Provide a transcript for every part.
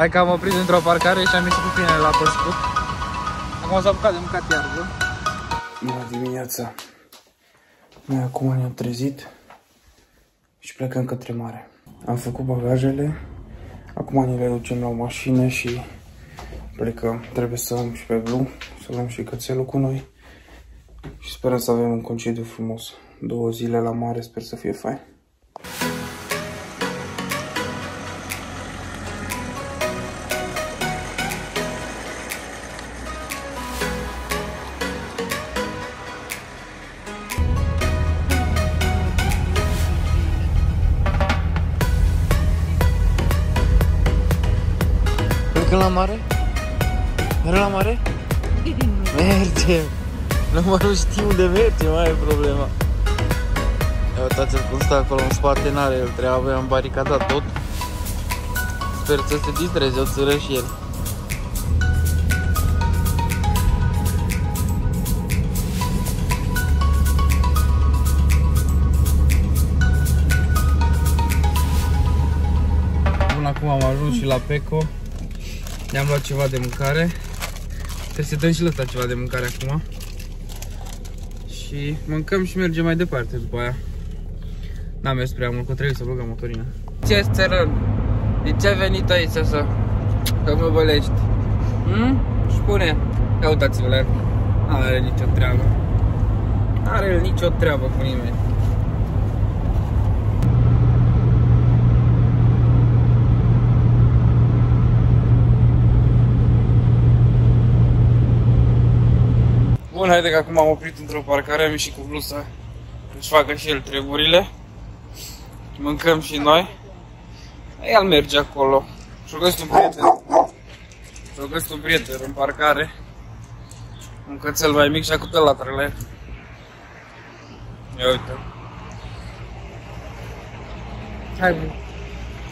Hai că am oprit într-o parcare și am ieșit cu câinele la păscut. Acum s-a apucat de mâncat iarbă. Bună dimineața! Noi acum ne-am trezit și plecăm către mare. Am făcut bagajele, acum ne le ducem la o mașină și plecăm. Trebuie să luăm și pe Blue, să luăm și cățelul cu noi și sperăm să avem un concediu frumos. Două zile la mare, sper să fie fain. Plecăm la mare? Mergem la mare? Mergem! Nu mă nu știu unde merge, mai e problema. Ia uitați-l cum stă acolo în spate, n-are el treabă, am baricadat tot. Sper să se distreze o țără și el. Bun, acum am ajuns și la Peco. Ne-am luat ceva de mâncare. Trebuie să dăm și lăsa ceva de mâncare acum. Și mâncăm și mergem mai departe după aia. N-am mers prea mult, că trebuie să băgăm motorina. Ce țărân? De ce ai venit aici să? Că mă bălești. Hmm? Spune. Ia uitați-vă la el. N-are nicio treabă. N-are nicio treabă cu nimeni. Bun, haide că acum am oprit într-o parcare, am ieșit cu blusa își facă și el treburile. Mâncăm și noi. El merge acolo. Și-o găsit un prieten. Și-o găsit un prieten în parcare. Un cățel mai mic și a cu latrele. Ia uite. Hai, Blue.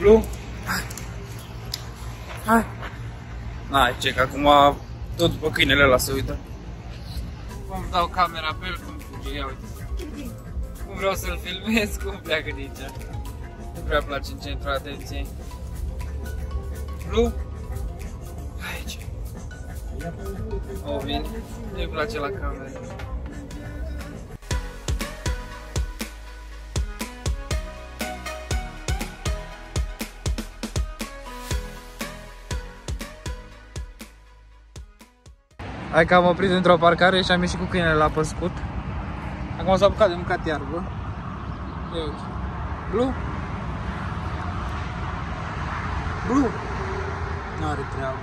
Blue? Hai. Hai. N-ai ce, că acum tot după câinele ăla se uită. Cum dau camera pe el, cum fuge, ia uite. Cum vreau să-l filmez, cum pleacă de aici. Nu prea place în centrul atenției. Blue? Aici. O, vine. Nu-i place la cameră. Hai că am oprit într-o parcare și am ieșit cu câinele la păscut. Acum s-a apucat de mâncat iarbă. Ia uite. Blue? Blue? Nu are treabă.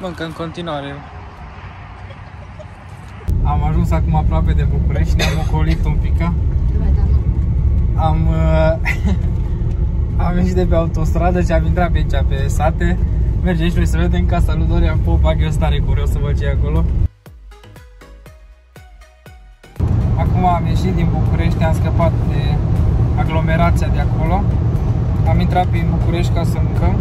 Mâncă în continuare. Am ajuns acum aproape de București, ne-am ocolit un pic. Am, uh, am ieșit de pe autostradă și am intrat pe aici, pe sate. Mergem și noi să vedem casa lui Dorian Popa, că eu stare curios să văd ce e acolo. Acum am ieșit din București, am scăpat de aglomerația de acolo. Am intrat prin București ca să mâncăm.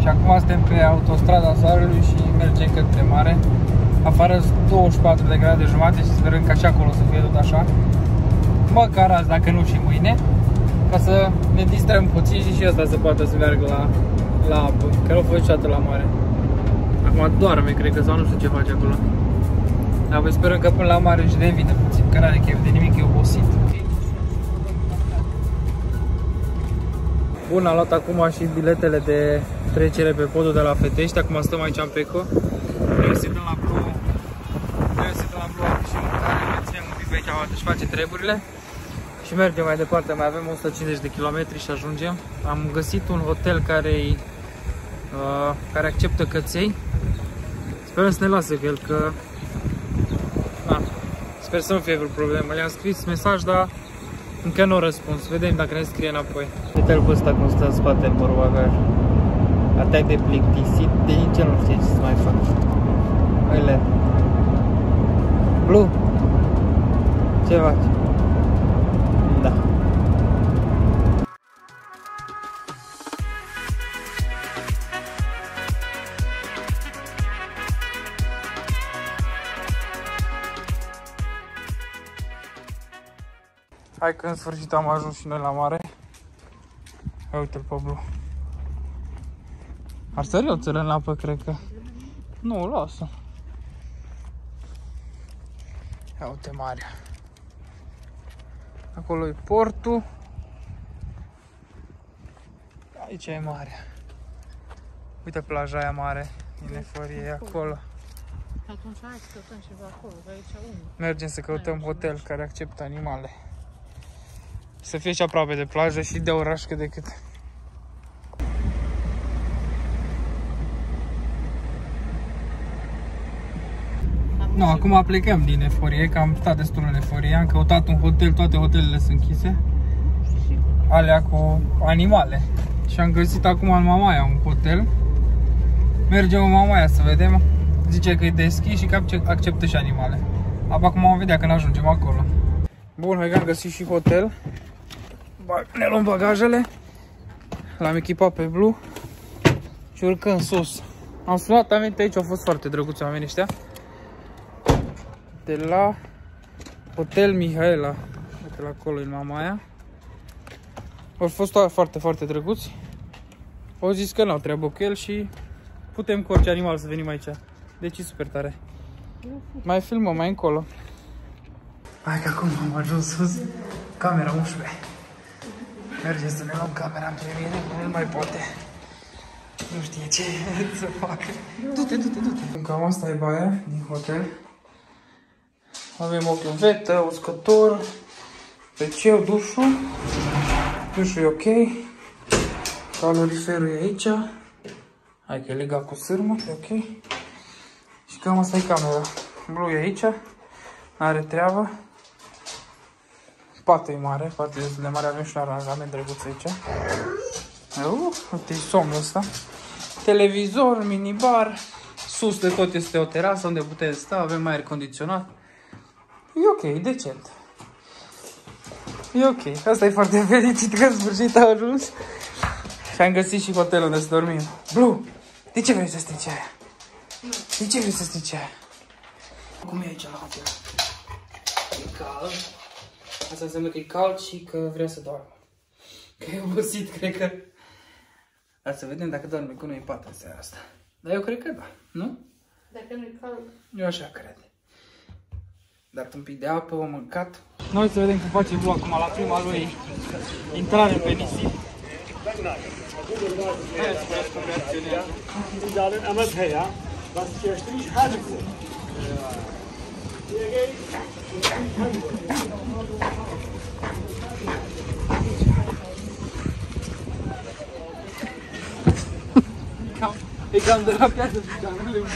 Și acum suntem pe autostrada Soarelui și mergem către mare. Afară sunt 24 de grade jumate și sperăm ca și acolo să fie tot așa. Măcar azi, dacă nu și mâine ca să ne distrăm puțin și și asta să poată să meargă la, la apă, că nu fost niciodată la mare. Acum doarme, cred că, sau nu știu ce face acolo. Dar vă sperăm că până la mare își revine puțin, că n-are chef de nimic, e obosit. Bun, am luat acum și biletele de trecere pe podul de la Fetești, acum stăm aici în Peco. Trebuie să dăm la Blue, trebuie să dăm la Blue și mâncare, ne ținem un pic pe aici, își face treburile. Și mergem mai departe, mai avem 150 de kilometri și ajungem. Am găsit un hotel care, uh, care acceptă căței. Sperăm să ne lasă cu el, că... Na, sper să nu fie vreo problemă. Le-am scris mesaj, dar încă nu răspuns. Vedem dacă ne scrie înapoi. Uite-l pe ăsta cum stă în spate în portbagaj. Atât de plictisit, de nici nu știe ce să mai fac. Uite. Blue, ce faci? Da. Hai că în sfârșit am ajuns și noi la mare. Ia uite-l pe Blue. Ar sări oțele în apă, cred că. Nu, lasă. Ia uite marea. Acolo e portul. Aici e marea. Uite plaja aia mare din Eforie, acolo. Atunci hai să căutăm ceva acolo, că aici unde? Mergem să căutăm hotel care acceptă animale. Să fie și aproape de plajă și de oraș cât de cât. Nu, acum plecăm din Eforie, că am stat destul în Eforie, am căutat un hotel, toate hotelele sunt închise. Alea cu animale. Și am găsit acum în Mamaia un hotel. Mergem în Mamaia să vedem. Zice că e deschis și că acceptă și animale. Apoi acum vom vedea când ajungem acolo. Bun, hai că am găsit și hotel. Ne luăm bagajele. L-am echipat pe Blue. Și urcăm sus. Am sunat aminte aici, au fost foarte drăguți oamenii ăștia de la Hotel Mihaela. Uite la acolo în Mamaia. Au fost foarte, foarte drăguți. Au zis că nu au treabă cu el și putem cu orice animal să venim aici. Deci e super tare. Mai filmăm mai încolo. Hai că acum am ajuns sus. Camera 11. Merge să ne luăm camera în premiere, nu mai poate. Nu știe ce să facă. Du-te, du-te, du-te. Cam asta e baia din hotel. Avem o chiuvetă, uscător, wc dușul. Dușul e ok. Caloriferul e aici. Hai că e legat cu sârmă, e ok. Și cam asta e camera. Blue e aici. Are treabă. Patul e mare, patul e destul de mare, avem și un aranjament drăguț aici. Uh, uite somnul ăsta. Televizor, minibar. Sus de tot este o terasă unde putem sta, avem aer condiționat. E ok, decent. E ok. Asta e foarte fericit că în sfârșit a ajuns. Și am găsit și hotelul unde să dormim. Blue, de ce vrei să strici aia? De ce vrei să strici aia? Cum e aici la hotel? E cald. Asta înseamnă că e cald și că vrea să doarmă. Că e obosit, cred că. Hai să vedem dacă doarme cu noi în pat în seara asta. Dar eu cred că da, nu? Dacă nu e cald. Eu așa cred dat un pic de apă, o mâncat. Noi să vedem cum face vlog acum la prima lui intrare pe nisip. E cam de la piață picioarele.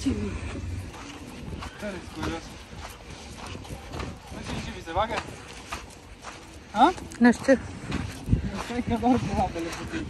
Ce mic. Care curios. Nu știu ce vi se bagă? Ha? Nu știu. Cred că doar cu apele puțin.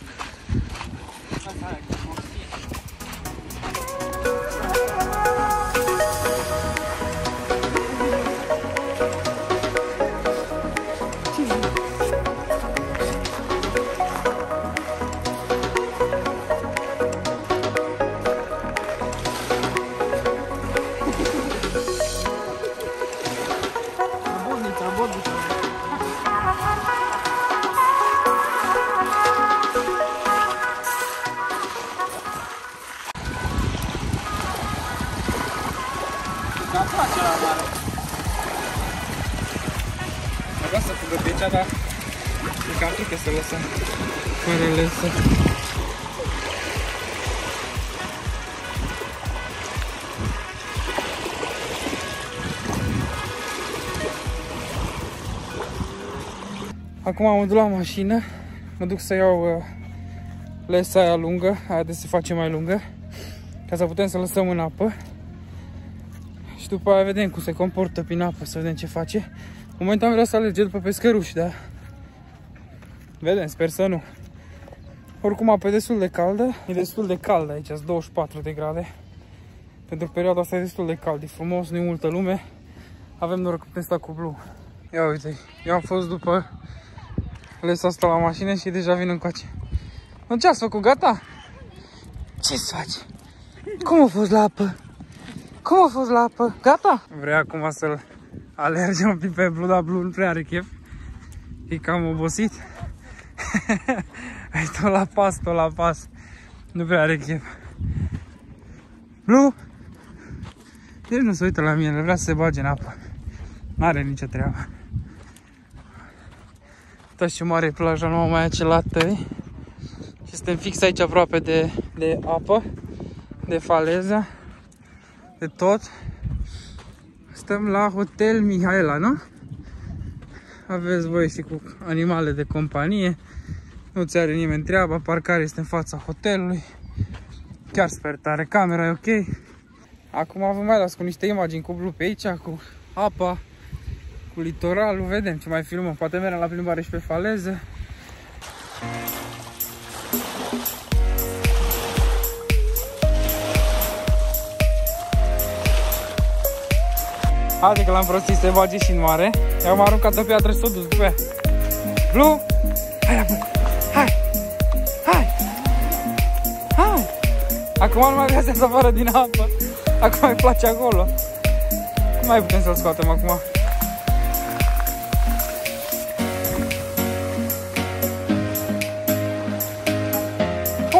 Aici, dar e cam frică să lăsăm fără lăsă. Acum am dus la mașină, mă duc să iau uh, lesa aia lungă, aia de se face mai lungă, ca să putem să lăsăm în apă. După aia vedem cum se comportă prin apă, să vedem ce face. Momentan vreau să alerge după pescăruși, dar vedem, sper să nu. Oricum apă e destul de caldă, e destul de cald aici, 24 de grade. Pentru perioada asta e destul de cald, e frumos, nu e multă lume. Avem noroc că putem sta cu Blue. Ia uite, eu am fost după lesa asta la mașină și deja vin încoace. Nu ce ați făcut, gata? Ce să faci? Cum a fost la apă? Cum a fost la apă? Gata? Vrea acum să-l alerge un pic pe Blue, dar Blue nu prea are chef. E cam obosit. Ai tot la pas, tot la pas. Nu prea are chef. Blue? Nici nu se uită la mine, vrea să se bage în apă. N-are nicio treabă. Uitați ce mare plaja nu mai aia la tăi. Și suntem fix aici aproape de, de apă, de faleză, de tot. Stăm la Hotel Mihaela, nu? Aveți voie și cu animale de companie. Nu ți are nimeni treaba, parcarea este în fața hotelului. Chiar sper tare, camera e ok. Acum vă mai las cu niște imagini cu blu pe aici, cu apa, cu litoralul, vedem ce mai filmăm. Poate mergem la plimbare și pe faleză. Haide că l-am prostit să bage și în mare. I-am aruncat o piatră și s-o dus după ea. Blue! Hai la Hai! Hai! Hai! Acum nu mai vrea să afară din apă. Acum îi place acolo. Cum mai putem să-l scoatem acum?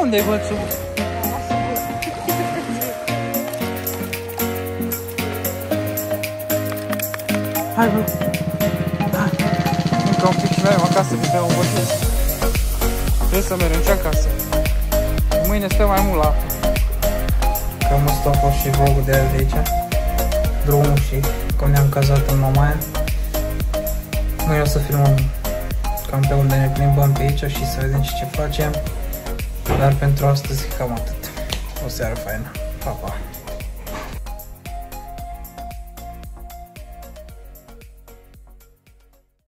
Unde-i bățul? Hai, bro. Hai. Încă un pic și mergem acasă, că suntem obosiți. Trebuie să mergem și acasă. Mâine stăm mai mult la apă. Cam asta a fost și vlogul de azi de aici. Drumul și cum ne-am cazat în Mamaia. Noi o să filmăm cam pe unde ne plimbăm pe aici și să vedem și ce facem. Dar pentru astăzi cam atât. O seară faină. Pa, pa!